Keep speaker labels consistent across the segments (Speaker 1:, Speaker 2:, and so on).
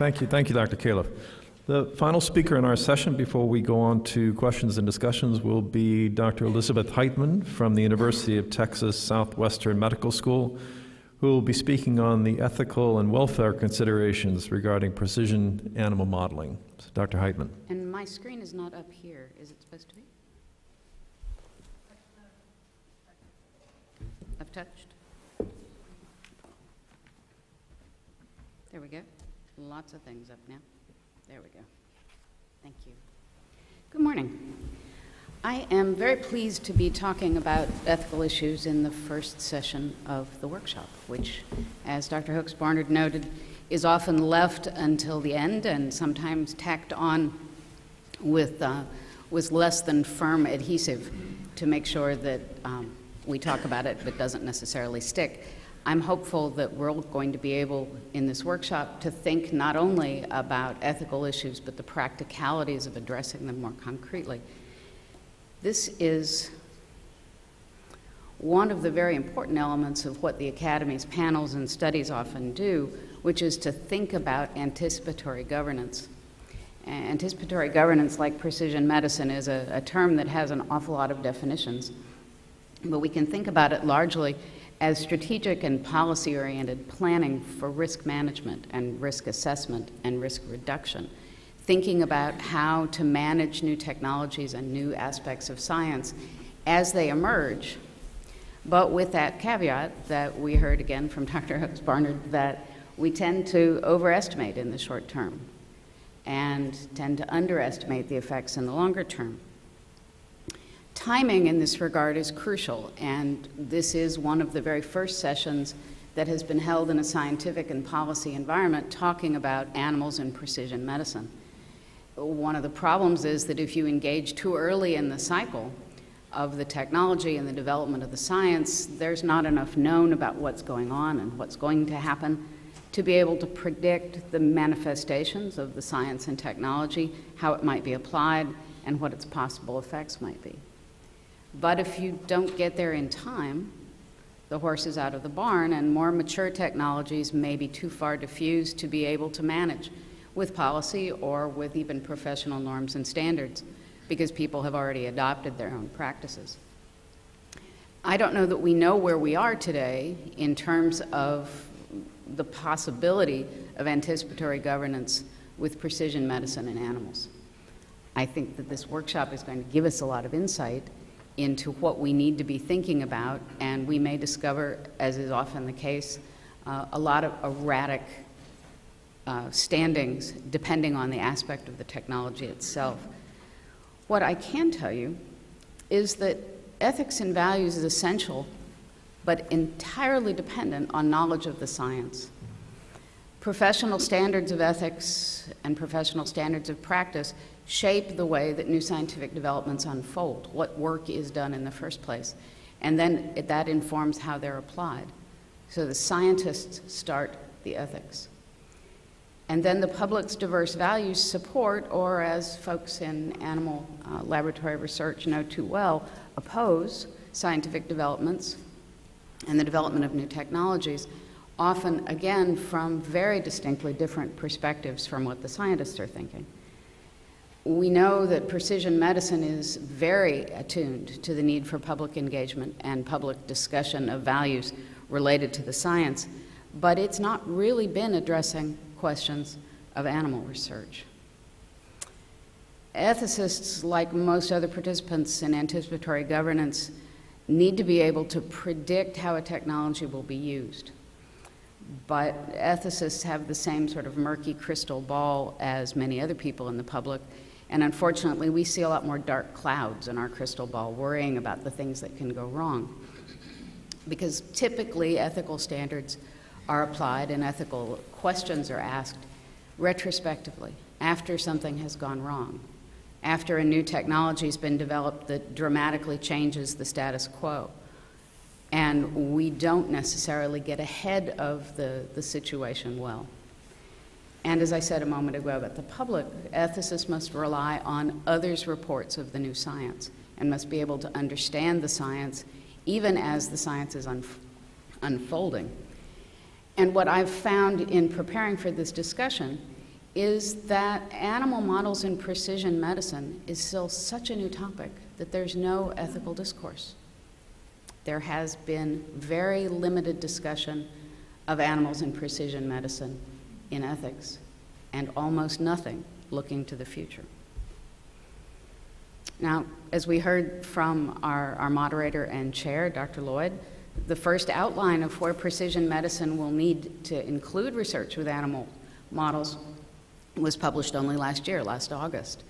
Speaker 1: Thank you. Thank you, Dr. Califf. The final speaker in our session before we go on to questions and discussions will be Dr. Elizabeth Heitman from the University of Texas Southwestern Medical School, who will be speaking on the ethical and welfare considerations regarding precision animal modeling. So, Dr. Heitman.
Speaker 2: And my screen is not up here. Is it supposed to be? I've touched. There we go. Lots of things up now. There we go. Thank you. Good morning. I am very pleased to be talking about ethical issues in the first session of the workshop, which, as Dr. Hooks Barnard noted, is often left until the end and sometimes tacked on with, uh, with less than firm adhesive to make sure that um, we talk about it but doesn't necessarily stick. I'm hopeful that we're going to be able in this workshop to think not only about ethical issues but the practicalities of addressing them more concretely. This is one of the very important elements of what the Academy's panels and studies often do, which is to think about anticipatory governance. Anticipatory governance, like precision medicine, is a, a term that has an awful lot of definitions, but we can think about it largely as strategic and policy oriented planning for risk management and risk assessment and risk reduction, thinking about how to manage new technologies and new aspects of science as they emerge. But with that caveat that we heard again from Dr. Hooks Barnard that we tend to overestimate in the short term and tend to underestimate the effects in the longer term timing in this regard is crucial, and this is one of the very first sessions that has been held in a scientific and policy environment talking about animals and precision medicine. One of the problems is that if you engage too early in the cycle of the technology and the development of the science, there's not enough known about what's going on and what's going to happen to be able to predict the manifestations of the science and technology, how it might be applied, and what its possible effects might be. But if you don't get there in time, the horse is out of the barn, and more mature technologies may be too far diffused to be able to manage with policy or with even professional norms and standards because people have already adopted their own practices. I don't know that we know where we are today in terms of the possibility of anticipatory governance with precision medicine in animals. I think that this workshop is going to give us a lot of insight into what we need to be thinking about, and we may discover, as is often the case, uh, a lot of erratic uh, standings depending on the aspect of the technology itself. What I can tell you is that ethics and values is essential, but entirely dependent on knowledge of the science. Professional standards of ethics and professional standards of practice shape the way that new scientific developments unfold, what work is done in the first place. And then it, that informs how they're applied. So the scientists start the ethics. And then the public's diverse values support, or as folks in animal uh, laboratory research know too well, oppose scientific developments and the development of new technologies, often, again, from very distinctly different perspectives from what the scientists are thinking we know that precision medicine is very attuned to the need for public engagement and public discussion of values related to the science, but it's not really been addressing questions of animal research. Ethicists, like most other participants in anticipatory governance, need to be able to predict how a technology will be used. But ethicists have the same sort of murky crystal ball as many other people in the public and unfortunately, we see a lot more dark clouds in our crystal ball, worrying about the things that can go wrong. Because typically, ethical standards are applied and ethical questions are asked retrospectively, after something has gone wrong, after a new technology has been developed that dramatically changes the status quo. And we don't necessarily get ahead of the, the situation well. And as I said a moment ago about the public, ethicists must rely on others' reports of the new science and must be able to understand the science even as the science is unf- unfolding. And what I've found in preparing for this discussion is that animal models in precision medicine is still such a new topic that there's no ethical discourse. There has been very limited discussion of animals in precision medicine in ethics, and almost nothing looking to the future. Now, as we heard from our, our moderator and chair, Dr. Lloyd, the first outline of where precision medicine will need to include research with animal models was published only last year, last August.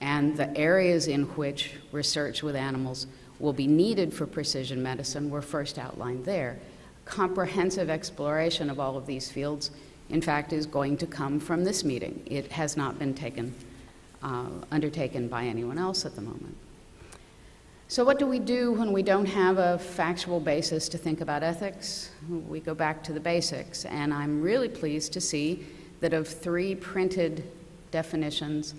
Speaker 2: And the areas in which research with animals will be needed for precision medicine were first outlined there. Comprehensive exploration of all of these fields, in fact, is going to come from this meeting. It has not been taken, uh, undertaken by anyone else at the moment. So, what do we do when we don't have a factual basis to think about ethics? We go back to the basics, and I'm really pleased to see that of three printed definitions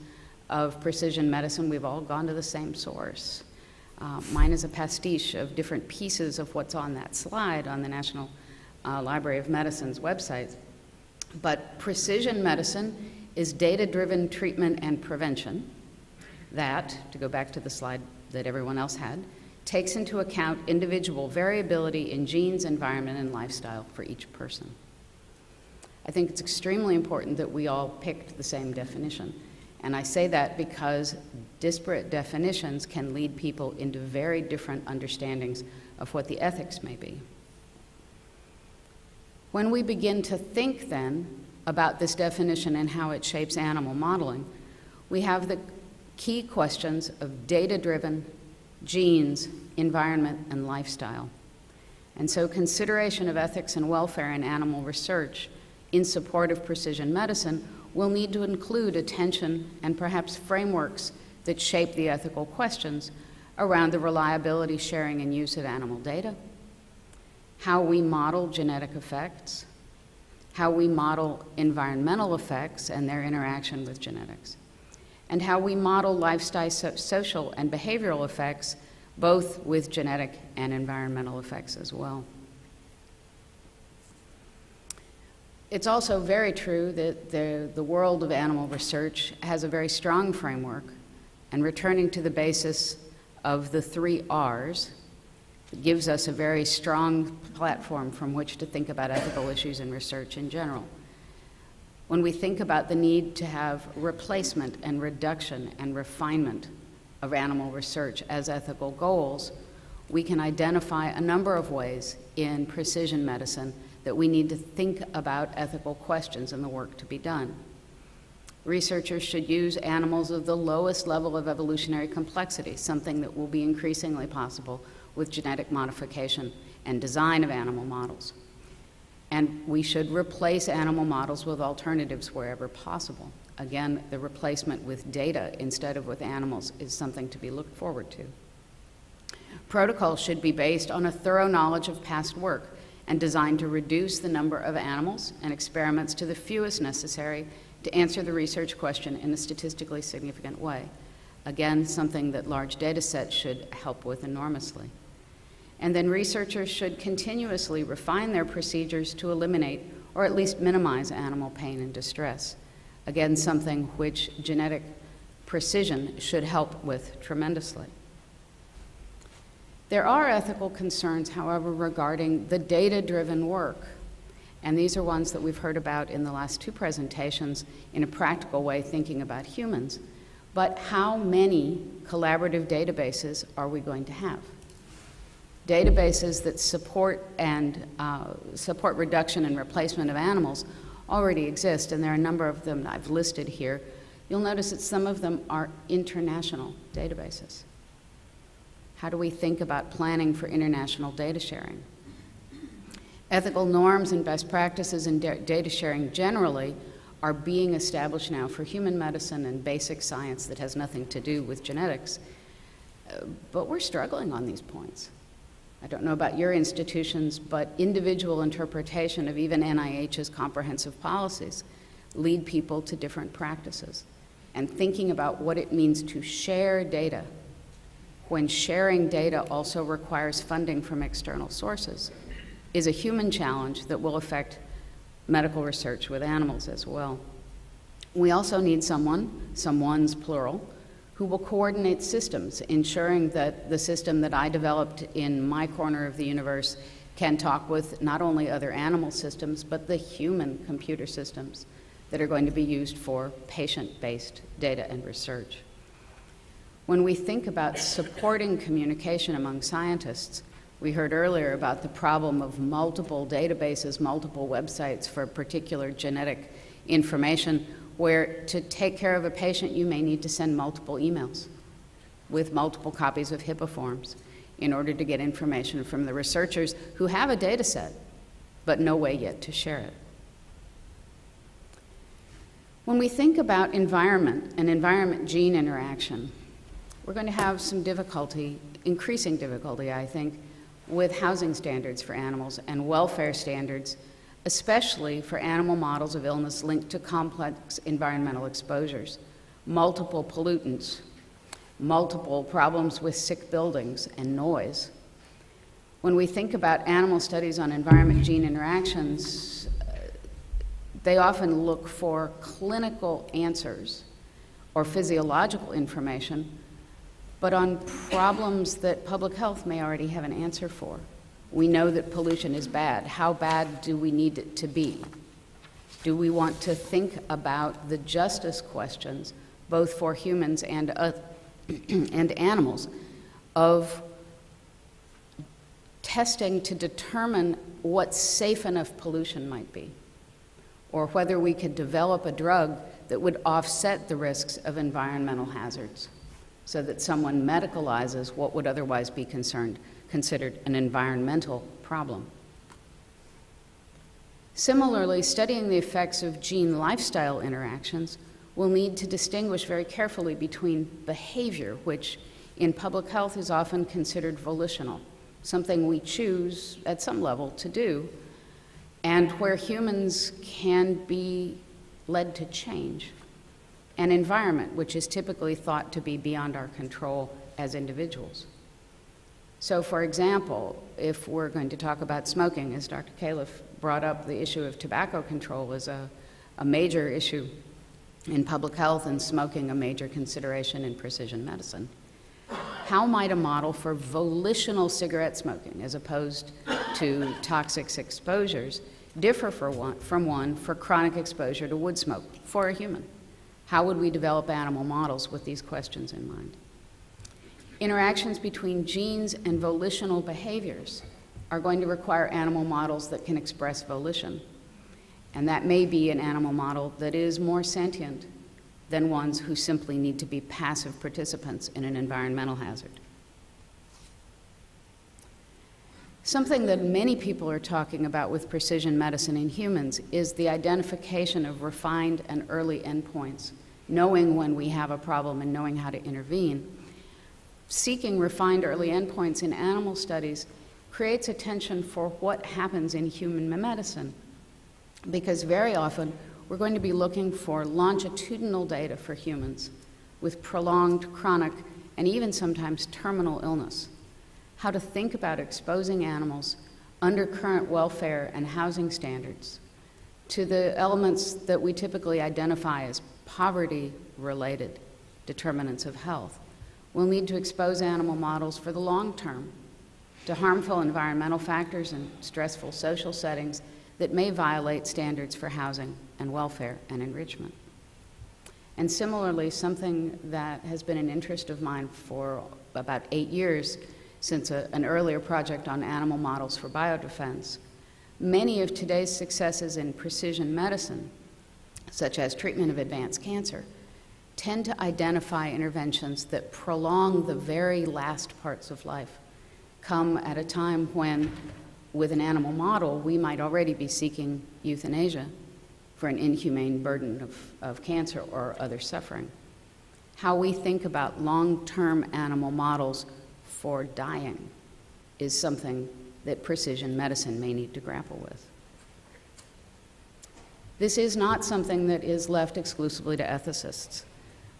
Speaker 2: of precision medicine, we've all gone to the same source. Uh, mine is a pastiche of different pieces of what's on that slide on the National uh, Library of Medicine's website. But precision medicine is data driven treatment and prevention. That, to go back to the slide that everyone else had, takes into account individual variability in genes, environment, and lifestyle for each person. I think it's extremely important that we all picked the same definition. And I say that because disparate definitions can lead people into very different understandings of what the ethics may be. When we begin to think then about this definition and how it shapes animal modeling, we have the key questions of data driven, genes, environment, and lifestyle. And so, consideration of ethics and welfare in animal research in support of precision medicine will need to include attention and perhaps frameworks that shape the ethical questions around the reliability, sharing, and use of animal data, how we model genetic effects, how we model environmental effects and their interaction with genetics, and how we model lifestyle, social, and behavioral effects, both with genetic and environmental effects as well. It's also very true that the, the world of animal research has a very strong framework, and returning to the basis of the three R's gives us a very strong platform from which to think about ethical issues in research in general. When we think about the need to have replacement and reduction and refinement of animal research as ethical goals, we can identify a number of ways in precision medicine that we need to think about ethical questions in the work to be done. Researchers should use animals of the lowest level of evolutionary complexity, something that will be increasingly possible with genetic modification and design of animal models. And we should replace animal models with alternatives wherever possible. Again, the replacement with data instead of with animals is something to be looked forward to. Protocols should be based on a thorough knowledge of past work and designed to reduce the number of animals and experiments to the fewest necessary to answer the research question in a statistically significant way. Again, something that large data sets should help with enormously. And then researchers should continuously refine their procedures to eliminate or at least minimize animal pain and distress. Again, something which genetic precision should help with tremendously. There are ethical concerns, however, regarding the data driven work. And these are ones that we've heard about in the last two presentations in a practical way, thinking about humans. But how many collaborative databases are we going to have? Databases that support and uh, support reduction and replacement of animals already exist, and there are a number of them that I've listed here. You'll notice that some of them are international databases. How do we think about planning for international data sharing? Ethical norms and best practices in data sharing generally are being established now for human medicine and basic science that has nothing to do with genetics. Uh, but we're struggling on these points. I don't know about your institutions, but individual interpretation of even NIH's comprehensive policies lead people to different practices. And thinking about what it means to share data when sharing data also requires funding from external sources is a human challenge that will affect medical research with animals as well. We also need someone, someone's plural, who will coordinate systems, ensuring that the system that I developed in my corner of the universe can talk with not only other animal systems, but the human computer systems that are going to be used for patient based data and research. When we think about supporting communication among scientists, we heard earlier about the problem of multiple databases, multiple websites for particular genetic information, where to take care of a patient, you may need to send multiple emails with multiple copies of HIPAA forms in order to get information from the researchers who have a data set, but no way yet to share it. When we think about environment and environment gene interaction, we're going to have some difficulty, increasing difficulty, I think, with housing standards for animals and welfare standards, especially for animal models of illness linked to complex environmental exposures, multiple pollutants, multiple problems with sick buildings and noise. When we think about animal studies on environment gene interactions, they often look for clinical answers or physiological information, but on problems that public health may already have an answer for. We know that pollution is bad. How bad do we need it to be? Do we want to think about the justice questions, both for humans and, uh, and animals, of testing to determine what safe enough pollution might be? or whether we could develop a drug that would offset the risks of environmental hazards so that someone medicalizes what would otherwise be concerned, considered an environmental problem. Similarly, studying the effects of gene lifestyle interactions will need to distinguish very carefully between behavior, which in public health is often considered volitional, something we choose at some level to do, and where humans can be led to change. An environment which is typically thought to be beyond our control as individuals. So, for example, if we're going to talk about smoking, as Dr. Califf brought up, the issue of tobacco control is a, a major issue in public health and smoking a major consideration in precision medicine. How might a model for volitional cigarette smoking, as opposed to toxic exposures, differ one, from one for chronic exposure to wood smoke for a human? How would we develop animal models with these questions in mind? Interactions between genes and volitional behaviors are going to require animal models that can express volition. And that may be an animal model that is more sentient than ones who simply need to be passive participants in an environmental hazard. Something that many people are talking about with precision medicine in humans is the identification of refined and early endpoints, knowing when we have a problem and knowing how to intervene. Seeking refined early endpoints in animal studies creates attention for what happens in human medicine, because very often we're going to be looking for longitudinal data for humans with prolonged, chronic, and even sometimes terminal illness how to think about exposing animals under current welfare and housing standards to the elements that we typically identify as poverty related determinants of health. We'll need to expose animal models for the long term to harmful environmental factors and stressful social settings that may violate standards for housing and welfare and enrichment. And similarly, something that has been an interest of mine for about eight years since a, an earlier project on animal models for biodefense. Many of today's successes in precision medicine, such as treatment of advanced cancer, tend to identify interventions that prolong the very last parts of life, come at a time when, with an animal model, we might already be seeking euthanasia for an inhumane burden of, of cancer or other suffering. How we think about long term animal models for dying is something that precision medicine may need to grapple with. This is not something that is left exclusively to ethicists.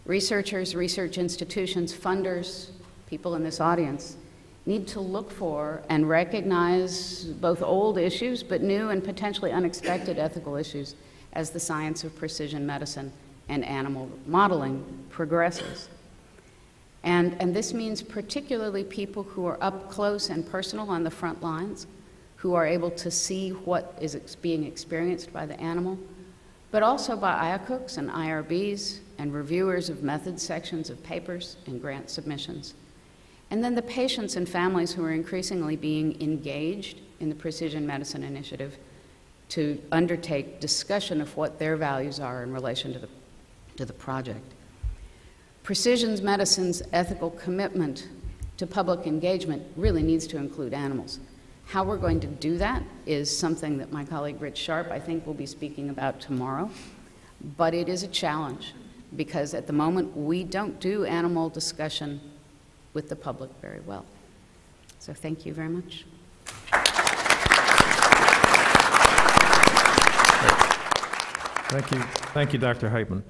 Speaker 2: Researchers, research institutions, funders, people in this audience need to look for and recognize both old issues but new and potentially unexpected ethical issues as the science of precision medicine and animal modeling progresses. And, and this means particularly people who are up close and personal on the front lines, who are able to see what is ex- being experienced by the animal, but also by IACUCs and IRBs and reviewers of method sections of papers and grant submissions. And then the patients and families who are increasingly being engaged in the Precision Medicine Initiative to undertake discussion of what their values are in relation to the, to the project. Precision medicine's ethical commitment to public engagement really needs to include animals. How we're going to do that is something that my colleague Rich Sharp, I think, will be speaking about tomorrow. But it is a challenge because at the moment we don't do animal discussion with the public very well. So thank you very much.
Speaker 1: Thank you, thank you, Dr. Heitman.